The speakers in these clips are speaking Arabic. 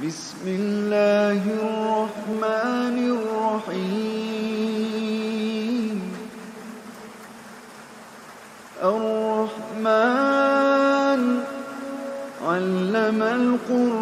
بسم الله الرحمن الرحيم. الرحمن علم القرآن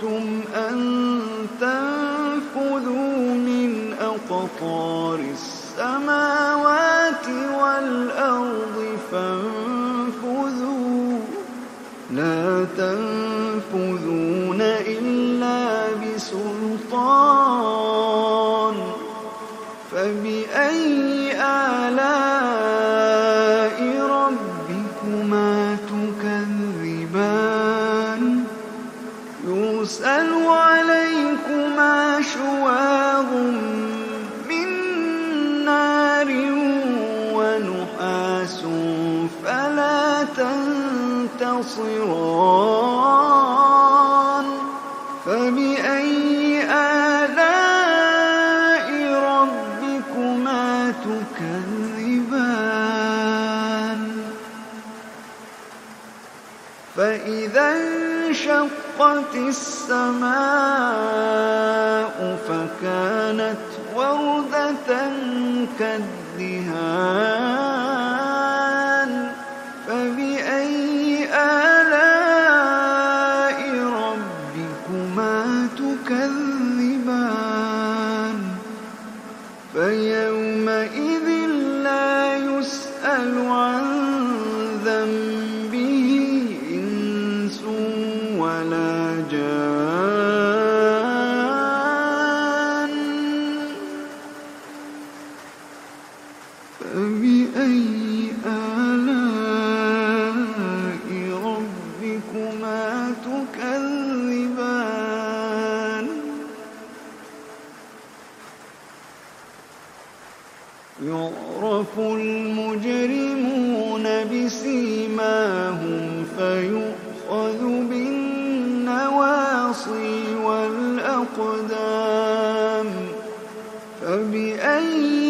استطعتم أن تنفذوا من أقطار السماوات والأرض فانفذوا؟ لا تنفذون إلا بسلطان فبأي تبصران فبأي آلاء ربكما تكذبان؟ فإذا انشقت السماء فكانت وردة كالدهان. فبأي آلاء ربكما تكذبان؟ يعرف المجرمون بسيماهم فيؤخذ بالنواصي والأقدام. فبأي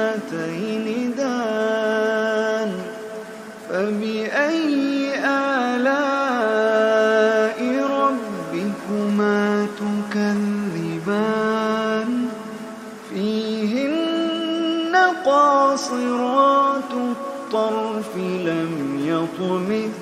الجنتين دان فبأي آلاء ربكما تكذبان؟ فيهن قاصرات الطرف لم يطمثهن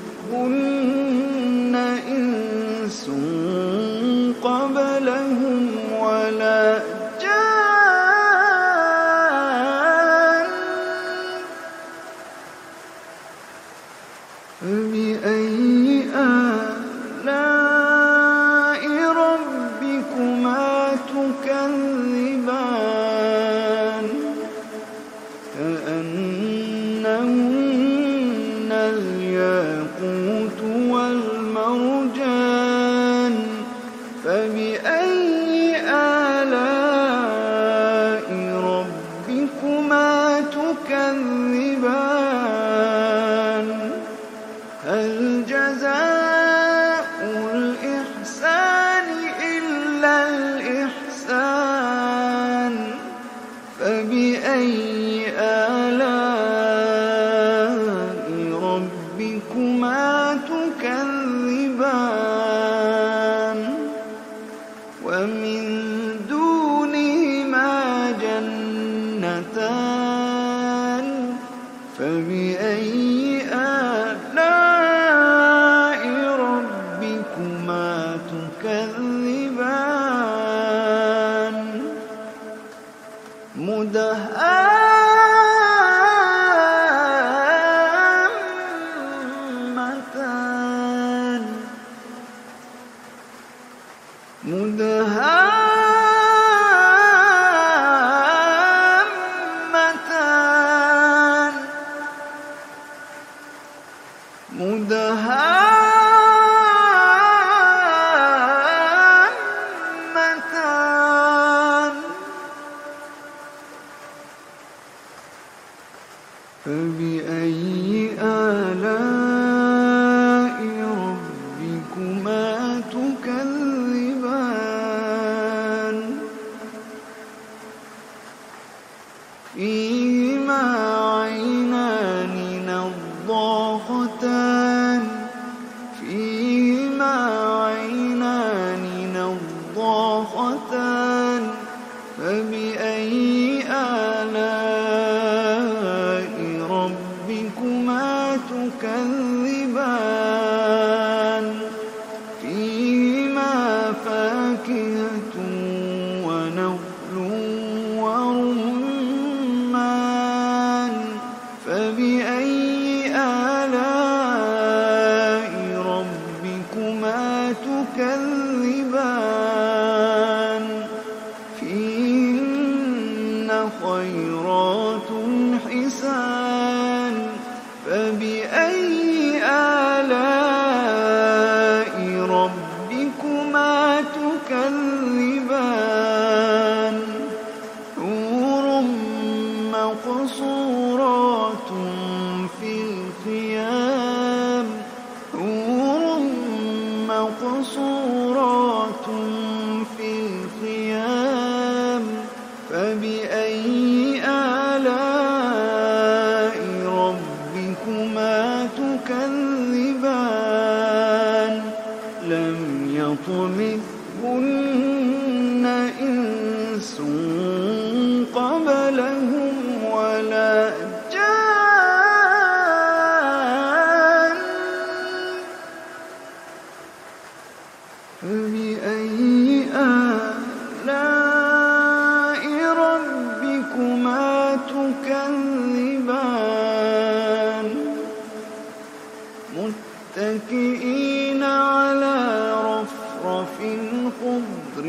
مدهامتان مدهامتان مدهامتان فبأي soon. خضر